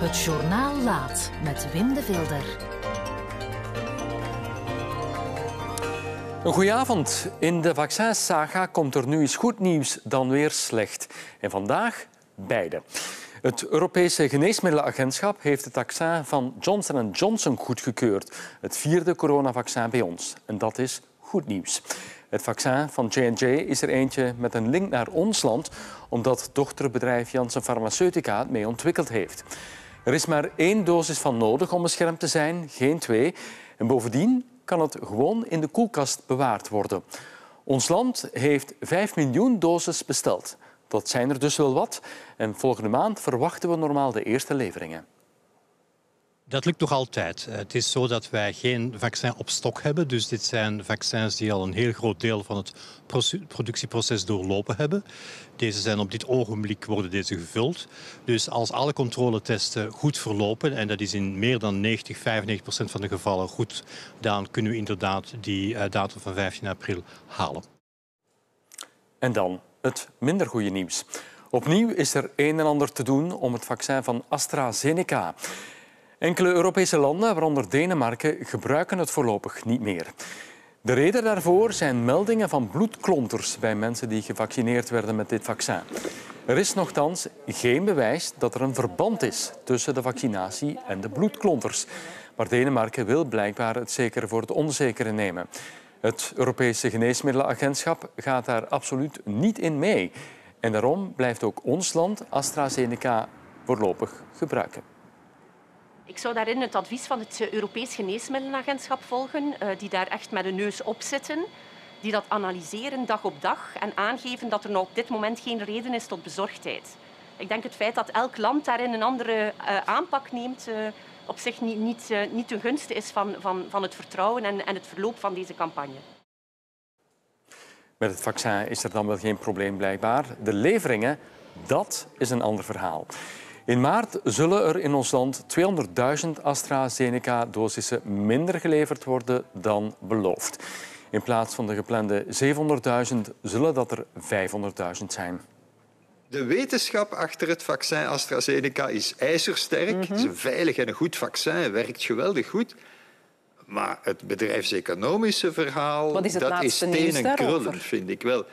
Het journaal laat met Wim de Vilder. Een goeie avond. In de vaccinsaga komt er nu eens goed nieuws dan weer slecht. En vandaag beide. Het Europese Geneesmiddelenagentschap heeft het vaccin van Johnson Johnson goedgekeurd. Het vierde coronavaccin bij ons. En dat is goed nieuws. Het vaccin van J&J is er eentje met een link naar ons land, omdat dochterbedrijf Janssen Pharmaceutica het mee ontwikkeld heeft. Er is maar één dosis van nodig om beschermd te zijn, geen twee. En bovendien kan het gewoon in de koelkast bewaard worden. Ons land heeft 5 miljoen doses besteld. Dat zijn er dus wel wat. En volgende maand verwachten we normaal de eerste leveringen. Dat lukt nog altijd. Het is zo dat wij geen vaccin op stok hebben. Dus dit zijn vaccins die al een heel groot deel van het productieproces doorlopen hebben. Deze zijn op dit ogenblik worden deze gevuld. Dus als alle controletesten goed verlopen, en dat is in meer dan 90, 95 procent van de gevallen goed, dan kunnen we inderdaad die eh, datum van 15 april halen. En dan het minder goede nieuws. Opnieuw is er een en ander te doen om het vaccin van AstraZeneca. Enkele Europese landen, waaronder Denemarken, gebruiken het voorlopig niet meer. De reden daarvoor zijn meldingen van bloedklonters bij mensen die gevaccineerd werden met dit vaccin. Er is nogthans geen bewijs dat er een verband is tussen de vaccinatie en de bloedklonters. Maar Denemarken wil blijkbaar het zeker voor het onzekere nemen. Het Europese Geneesmiddelenagentschap gaat daar absoluut niet in mee. En daarom blijft ook ons land AstraZeneca voorlopig gebruiken. Ik zou daarin het advies van het Europees Geneesmiddelenagentschap volgen, eh, die daar echt met de neus op zitten, die dat analyseren dag op dag en aangeven dat er nou op dit moment geen reden is tot bezorgdheid. Ik denk het feit dat elk land daarin een andere uh, aanpak neemt, op zich niet, niet, niet ten gunste is van, van, van het vertrouwen en, en het verloop van deze campagne. Met het vaccin is er dan wel geen probleem blijkbaar. De leveringen, dat is een ander verhaal. In maart zullen er in ons land 200.000 AstraZeneca-dosissen minder geleverd worden dan beloofd. In plaats van de geplande 700.000 zullen dat er 500.000 zijn. De wetenschap achter het vaccin AstraZeneca is ijzersterk. Het is een veilig en een goed vaccin. Het werkt geweldig goed. Maar het bedrijfseconomische verhaal, Wat is het dat is laatste steen nieuws en daarover? krullen, vind ik wel.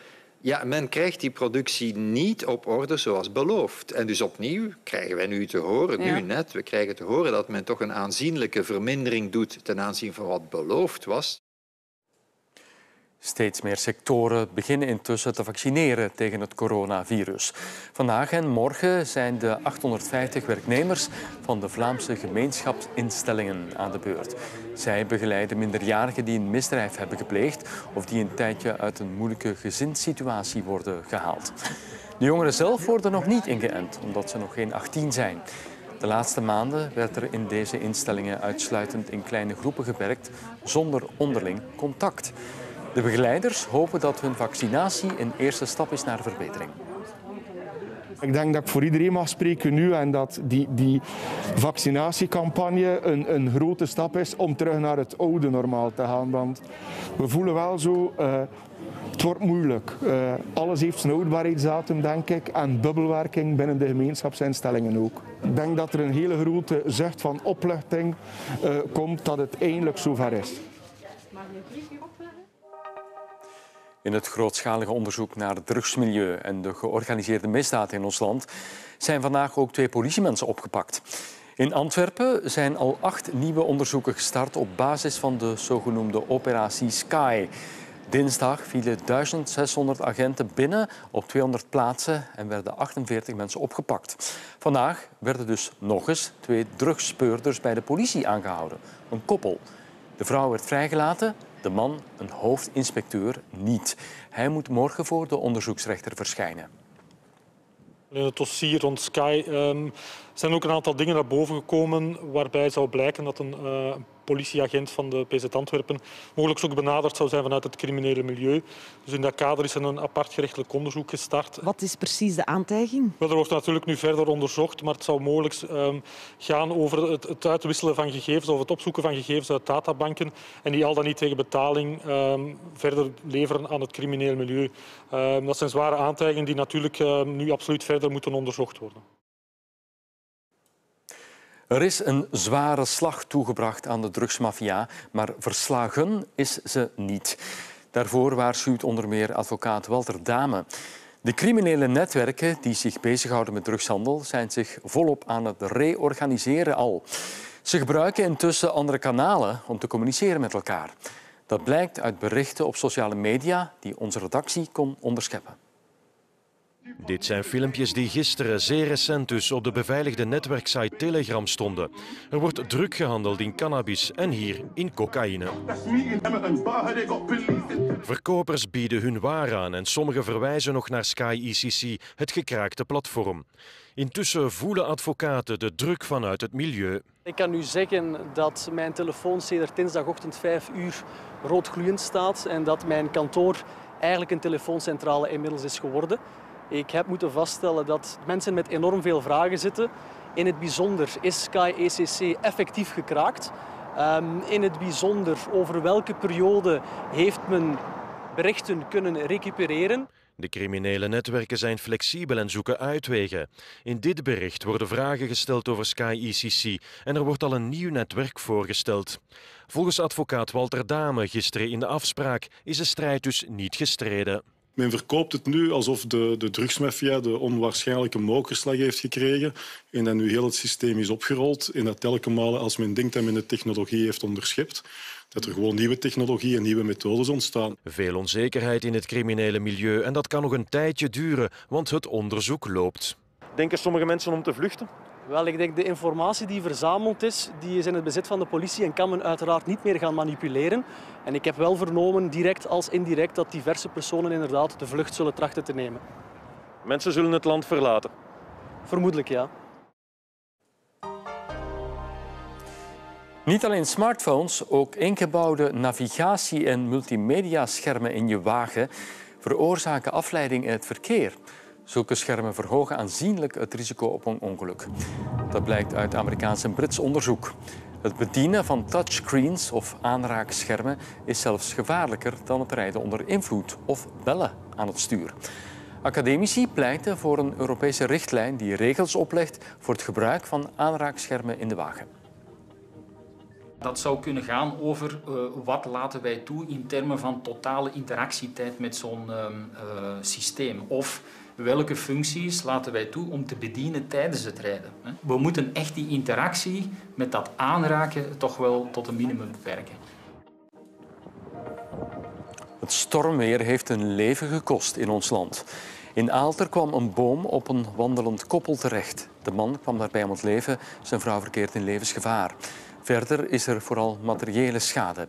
Ja, men krijgt die productie niet op orde zoals beloofd. En dus opnieuw krijgen wij nu te horen, Ja. nu net, we krijgen te horen dat men toch een aanzienlijke vermindering doet ten aanzien van wat beloofd was. Steeds meer sectoren beginnen intussen te vaccineren tegen het coronavirus. Vandaag en morgen zijn de 850 werknemers van de Vlaamse gemeenschapsinstellingen aan de beurt. Zij begeleiden minderjarigen die een misdrijf hebben gepleegd of die een tijdje uit een moeilijke gezinssituatie worden gehaald. De jongeren zelf worden nog niet ingeënt, omdat ze nog geen 18 zijn. De laatste maanden werd er in deze instellingen uitsluitend in kleine groepen gewerkt, zonder onderling contact. De begeleiders hopen dat hun vaccinatie een eerste stap is naar verbetering. Ik denk dat ik voor iedereen mag spreken nu en dat die, die vaccinatiecampagne een, een grote stap is om terug naar het oude normaal te gaan. Want we voelen wel zo, eh, het wordt moeilijk. Eh, alles heeft zijn houdbaarheidsdatum, denk ik, en bubbelwerking binnen de gemeenschapsinstellingen ook. Ik denk dat er een hele grote zucht van opluchting eh, komt dat het eindelijk zover is. In het grootschalige onderzoek naar het drugsmilieu en de georganiseerde misdaad in ons land zijn vandaag ook twee politiemensen opgepakt. In Antwerpen zijn al acht nieuwe onderzoeken gestart op basis van de zogenoemde operatie Sky. Dinsdag vielen 1600 agenten binnen op 200 plaatsen en werden 48 mensen opgepakt. Vandaag werden dus nog eens twee drugsspeurders bij de politie aangehouden. Een koppel. De vrouw werd vrijgelaten, de man, een hoofdinspecteur, niet. Hij moet morgen voor de onderzoeksrechter verschijnen. In het dossier rond Sky ehm, zijn ook een aantal dingen naar boven gekomen waarbij zou blijken dat een, eh, politieagent van de PZ Antwerpen mogelijk ook benaderd zou zijn vanuit het criminele milieu. Dus in dat kader is er een apart gerechtelijk onderzoek gestart. Wat is precies de aantijging? Wel, er wordt natuurlijk nu verder onderzocht, maar het zou mogelijk um, gaan over het, het, uitwisselen van gegevens of het opzoeken van gegevens uit databanken en die al dan niet tegen betaling um, verder leveren aan het crimineel milieu. Um, dat zijn zware aantijgingen die natuurlijk nu absoluut verder moeten onderzocht worden. Er is een zware slag toegebracht aan de drugsmafia, maar verslagen is ze niet. Daarvoor waarschuwt onder meer advocaat Walter Dame. De criminele netwerken die zich bezighouden met drugshandel zijn zich volop aan het reorganiseren al. Ze gebruiken intussen andere kanalen om te communiceren met elkaar. Dat blijkt uit berichten op sociale media die onze redactie kon onderscheppen. Dit zijn filmpjes die gisteren, zeer recent dus, op de beveiligde netwerksite Telegram stonden. Er wordt druk gehandeld in cannabis en hier in cocaïne. Verkopers bieden hun waar aan en sommigen verwijzen nog naar Sky ICC, het gekraakte platform. Intussen voelen advocaten de druk vanuit het milieu. Ik kan u zeggen dat mijn telefoon sedert dinsdagochtend 5 uur roodgloeiend staat en dat mijn kantoor eigenlijk een telefooncentrale inmiddels is geworden. Ik heb moeten vaststellen dat mensen met enorm veel vragen zitten. In het bijzonder is Sky ECC effectief gekraakt. Um, in het bijzonder over welke periode heeft men berichten kunnen recupereren. De criminele netwerken zijn flexibel en zoeken uitwegen. In dit bericht worden vragen gesteld over Sky ECC en er wordt al een nieuw netwerk voorgesteld. Volgens advocaat Walter Dame gisteren in de afspraak is de strijd dus niet gestreden. Men verkoopt het nu alsof de, de drugsmafia de onwaarschijnlijke mokerslag heeft gekregen en dat nu heel het systeem is opgerold en dat telkens malen als men denkt dat men de technologie heeft onderschept, dat er gewoon nieuwe technologie en nieuwe methodes ontstaan. Veel onzekerheid in het criminele milieu en dat kan nog een tijdje duren, want het onderzoek loopt. Denken sommige mensen om te vluchten? Wel, ik denk de informatie die verzameld is, die is in het bezit van de politie en kan men uiteraard niet meer gaan manipuleren. En ik heb wel vernomen, direct als indirect, dat diverse personen inderdaad de vlucht zullen trachten te nemen. Mensen zullen het land verlaten? Vermoedelijk, ja. Niet alleen smartphones, ook ingebouwde navigatie- en multimediaschermen in je wagen veroorzaken afleiding in het verkeer. Zulke schermen verhogen aanzienlijk het risico op een ongeluk. Dat blijkt uit Amerikaans en Brits onderzoek. Het bedienen van touchscreens of aanraakschermen is zelfs gevaarlijker dan het rijden onder invloed of bellen aan het stuur. Academici pleiten voor een Europese richtlijn die regels oplegt voor het gebruik van aanraakschermen in de wagen. Dat zou kunnen gaan over uh, wat laten wij toe in termen van totale interactietijd met zo'n uh, uh, systeem. Of welke functies laten wij toe om te bedienen tijdens het rijden. We moeten echt die interactie met dat aanraken toch wel tot een minimum beperken. Het stormweer heeft een leven gekost in ons land. In Aalter kwam een boom op een wandelend koppel terecht. De man kwam daarbij om het leven, zijn vrouw verkeert in levensgevaar. Verder is er vooral materiële schade.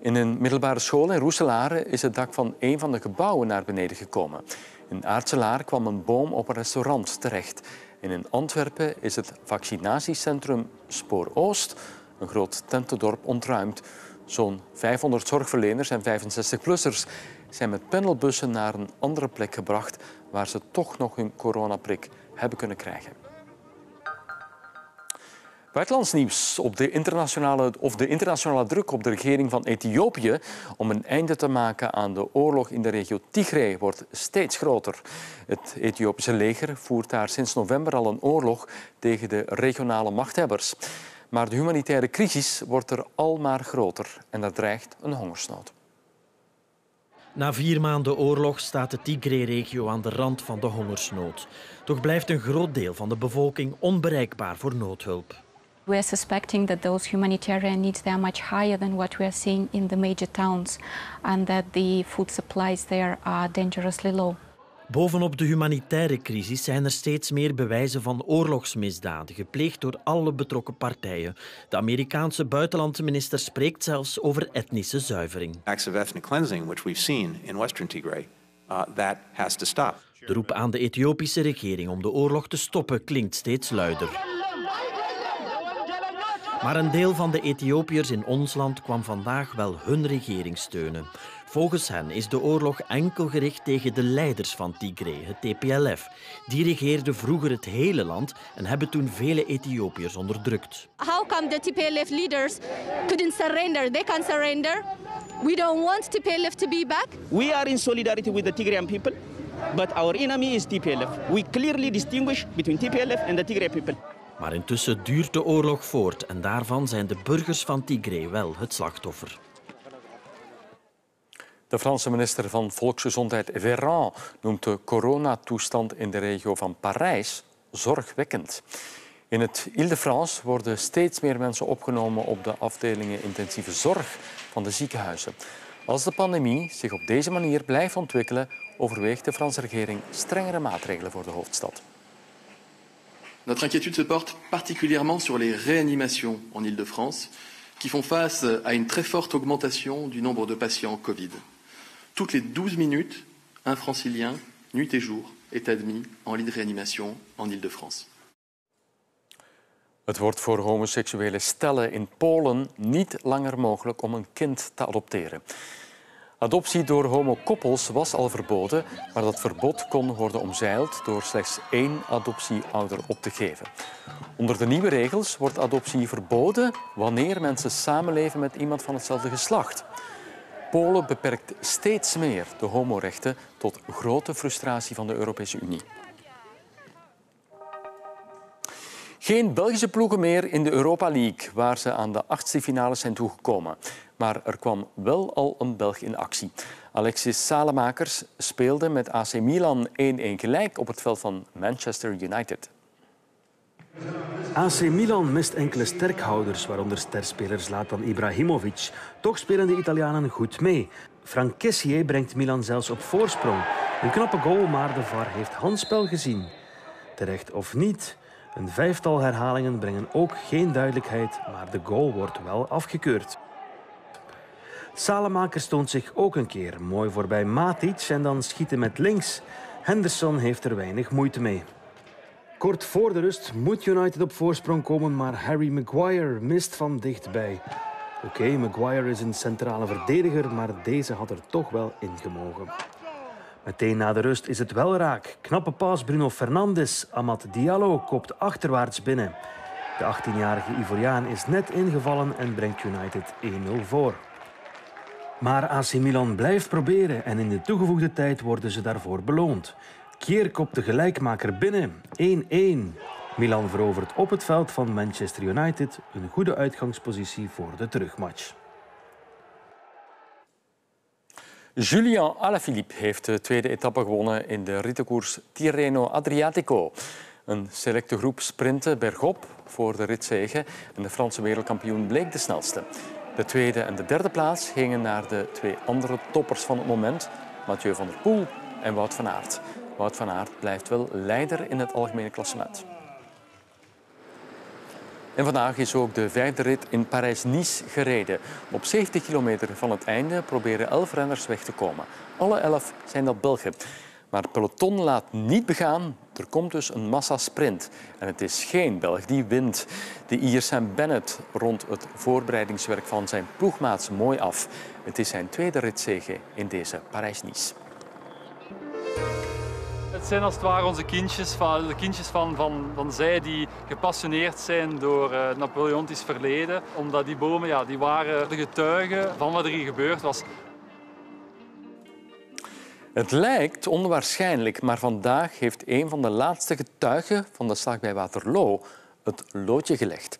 In een middelbare school in Roeselare is het dak van een van de gebouwen naar beneden gekomen. In Aartselaar kwam een boom op een restaurant terecht. En in Antwerpen is het vaccinatiecentrum Spoor Oost, een groot tentendorp, ontruimd. Zo'n 500 zorgverleners en 65-plussers zijn met panelbussen naar een andere plek gebracht waar ze toch nog hun coronaprik hebben kunnen krijgen. Buitenlands nieuws. Op de internationale, of de internationale druk op de regering van Ethiopië om een einde te maken aan de oorlog in de regio Tigray wordt steeds groter. Het Ethiopische leger voert daar sinds november al een oorlog tegen de regionale machthebbers. Maar de humanitaire crisis wordt er al maar groter en er dreigt een hongersnood. Na vier maanden oorlog staat de Tigray-regio aan de rand van de hongersnood. Toch blijft een groot deel van de bevolking onbereikbaar voor noodhulp. We are suspecting that those humanitarian needs they are much higher than what we are seeing in the major towns and that the food supplies there are dangerously low. Bovenop de humanitaire crisis zijn er steeds meer bewijzen van oorlogsmisdaden, gepleegd door alle betrokken partijen. De Amerikaanse buitenlandminister spreekt zelfs over etnische zuivering. Acts of ethnic cleansing, which we've seen in Western Tigray, uh, that has to stop. De roep aan de Ethiopische regering om de oorlog te stoppen klinkt steeds luider. Maar een deel van de Ethiopiërs in ons land kwam vandaag wel hun regering steunen. Volgens hen is de oorlog enkel gericht tegen de leiders van Tigray, het TPLF. Die regeerden vroeger het hele land en hebben toen vele Ethiopiërs onderdrukt. How come the TPLF leaders couldn't surrender? They can surrender. We don't want TPLF to be back. We are in solidarity with the Tigrayan people, but our enemy is TPLF. We clearly distinguish between TPLF and the Tigray people. Maar intussen duurt de oorlog voort en daarvan zijn de burgers van Tigray wel het slachtoffer. De Franse minister van Volksgezondheid Véran noemt de coronatoestand in de regio van Parijs zorgwekkend. In het Ile-de-France worden steeds meer mensen opgenomen op de afdelingen intensieve zorg van de ziekenhuizen. Als de pandemie zich op deze manier blijft ontwikkelen, overweegt de Franse regering strengere maatregelen voor de hoofdstad. Notre inquiétude se porte particulièrement sur les réanimations en Ile-de-France, qui font face à une très forte augmentation du nombre de patients Covid. Toutes les 12 minutes, un francilien, nuit et jour, est admis en lit de réanimation en Ile-de-France. Het wordt voor homoseksuele stellen in Polen niet langer mogelijk om een kind te adopteren. Adoptie door homokoppels was al verboden, maar dat verbod kon worden omzeild door slechts één adoptieouder op te geven. Onder de nieuwe regels wordt adoptie verboden wanneer mensen samenleven met iemand van hetzelfde geslacht. Polen beperkt steeds meer de homorechten tot grote frustratie van de Europese Unie. Geen Belgische ploegen meer in de Europa League, waar ze aan de achtste finales zijn toegekomen. Maar er kwam wel al een Belg in actie. Alexis Salemakers speelde met AC Milan 1-1 gelijk op het veld van Manchester United. AC Milan mist enkele sterkhouders, waaronder sterspeler Zlatan Ibrahimovic. Toch spelen de Italianen goed mee. Frank Kessier brengt Milan zelfs op voorsprong. Een knappe goal, maar de VAR heeft handspel gezien. Terecht of niet, een vijftal herhalingen brengen ook geen duidelijkheid, maar de goal wordt wel afgekeurd. Salemaker stoont zich ook een keer mooi voorbij Matic en dan schieten met links. Henderson heeft er weinig moeite mee. Kort voor de rust moet United op voorsprong komen, maar Harry Maguire mist van dichtbij. Oké, Maguire is een centrale verdediger, maar deze had er toch wel in gemogen. Meteen na de rust is het wel raak. Knappe paas Bruno Fernandes. Amat Diallo kopt achterwaarts binnen. De 18-jarige Ivoriaan is net ingevallen en brengt United 1-0 voor. Maar AC Milan blijft proberen en in de toegevoegde tijd worden ze daarvoor beloond. Kier kopt de gelijkmaker binnen. 1-1. Milan verovert op het veld van Manchester United een goede uitgangspositie voor de terugmatch. Julian Alaphilippe heeft de tweede etappe gewonnen in de rittenkoers Tirreno Adriatico. Een selecte groep sprinten bergop voor de ritzege en de Franse wereldkampioen bleek de snelste. De tweede en de derde plaats gingen naar de twee andere toppers van het moment, Mathieu van der Poel en Wout van Aert. Wout van Aert blijft wel leider in het algemene klassement. En vandaag is ook de vijfde rit in Parijs-Nice gereden. Op 70 kilometer van het einde proberen elf renners weg te komen. Alle elf zijn dat Belgen. Maar het peloton laat niet begaan. Er komt dus een massasprint. En het is geen Belg die wint. De Ier Sam Bennett rond het voorbereidingswerk van zijn ploegmaats mooi af. Het is zijn tweede ritzege in deze Parijs-Nice. Het zijn als het ware onze kindjes, van, de kindjes van, van, van zij die gepassioneerd zijn door uh, het Napoleontisch verleden. Omdat die bomen ja, die waren de getuigen van wat er hier gebeurd was. Het lijkt onwaarschijnlijk, maar vandaag heeft een van de laatste getuigen van de slag bij Waterloo het loodje gelegd.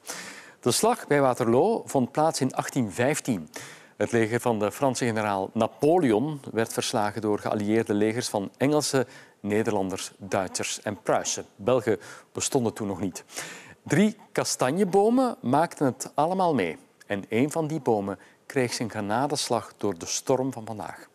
De slag bij Waterloo vond plaats in 1815. Het leger van de Franse generaal Napoleon werd verslagen door geallieerde legers van Engelse, Nederlanders, Duitsers en Pruisen. Belgen bestonden toen nog niet. Drie kastanjebomen maakten het allemaal mee. En een van die bomen kreeg zijn genadeslag door de storm van vandaag.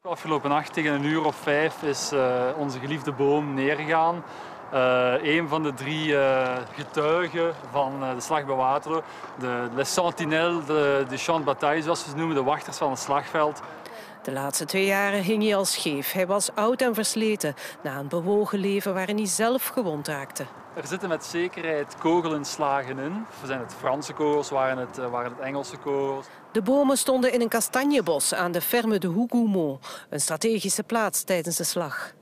Afgelopen nacht tegen een uur of vijf is uh, onze geliefde boom neergegaan. Uh, een van de drie uh, getuigen van de slag bij Waterloo, de Les Sentinelles de, de Champ Bataille, zoals we ze noemen, de wachters van het slagveld. De laatste twee jaren hing hij al scheef. Hij was oud en versleten na een bewogen leven waarin hij zelf gewond raakte. Er zitten met zekerheid kogelinslagen in. Zijn het Franse kogels, waren het, eh, waren het Engelse kogels? De bomen stonden in een kastanjebos aan de ferme de Hougoumont, een strategische plaats tijdens de slag.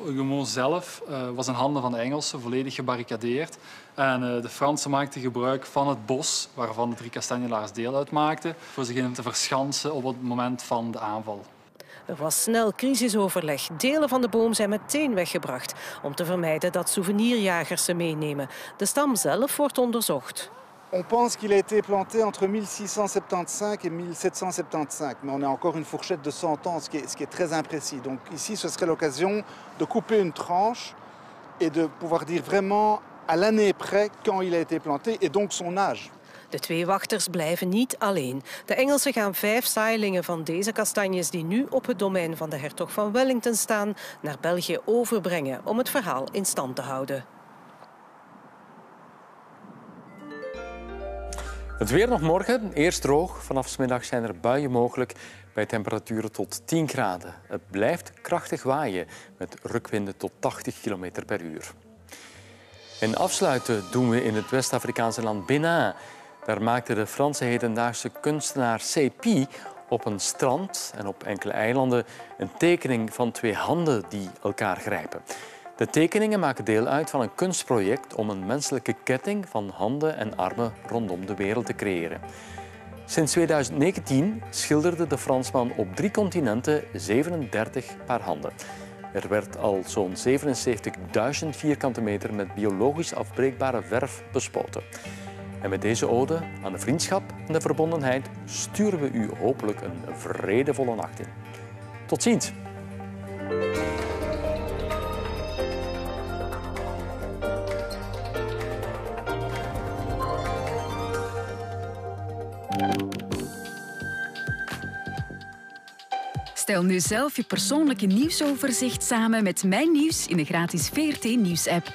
Hougoumont zelf uh, was in handen van de Engelsen, volledig gebarricadeerd. En uh, de Fransen maakten gebruik van het bos, waarvan de drie kastanjelaars deel uitmaakten, voor zich in te verschansen op het moment van de aanval. Er was snel crisisoverleg. Delen van de boom zijn meteen weggebracht om te vermijden dat souvenirjagers ze meenemen. De stam zelf wordt onderzocht. On pense qu'il a été planté entre 1675 et 1775, mais on a encore une fourchette de 100 ans, ce qui est, ce qui est très imprécis. Donc ici, ce serait l'occasion de couper une tranche et de pouvoir dire vraiment à l'année près quand il a été planté et donc son âge. De twee wachters blijven niet alleen. De Engelsen gaan vijf saailingen van deze kastanjes die nu op het domein van de hertog van Wellington staan, naar België overbrengen om het verhaal in stand te houden. Het weer nog morgen. Eerst droog. Vanaf middag zijn er buien mogelijk bij temperaturen tot 10 graden. Het blijft krachtig waaien met rukwinden tot 80 km per uur. En afsluiten doen we in het West-Afrikaanse land Benin. Daar maakte de Franse hedendaagse kunstenaar C.P. op een strand en op enkele eilanden een tekening van twee handen die elkaar grijpen. De tekeningen maken deel uit van een kunstproject om een menselijke ketting van handen en armen rondom de wereld te creëren. Sinds 2019 schilderde de Fransman op drie continenten 37 paar handen. Er werd al zo'n 77.000 vierkante meter met biologisch afbreekbare verf bespoten. En met deze ode aan de vriendschap en de verbondenheid sturen we u hopelijk een vredevolle nacht in. Tot ziens! Stel nu zelf je persoonlijke nieuwsoverzicht samen met Mijn Nieuws in de gratis VRT Nieuws-app.